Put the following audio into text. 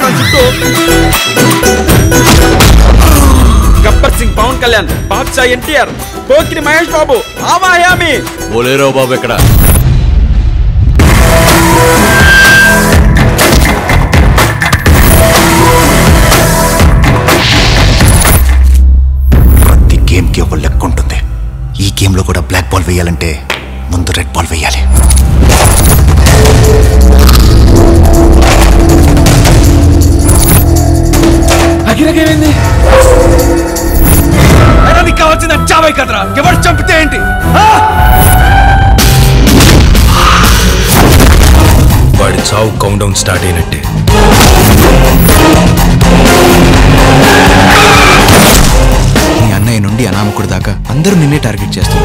తిరుగుతున్నారా గబ్బర్ సింగ్ పవన్ కళ్యాణ్ బాద్షా ఎన్టీఆర్ పోకిరి మహేష్ బాబు ఆవాయామి. బోలేరావు బాబు ఇక్కడ ప్రతి గేమ్కి ఒక లెక్క ఉంటుంది. ఈ గేమ్లో కూడా బ్లాక్ బాల్ వేయాలంటే ముందు రెడ్ బాల్ వేయాలి. నీకు చావై కదరా. ఎవరు చంపితే ఏంటి? వాడి చావు కౌంట్ డౌన్ స్టార్ట్ అయినట్టే. నీ అన్నయ్య నుండి అనామకుడు దాకా అందరూ నిన్నే టార్గెట్ చేస్తారు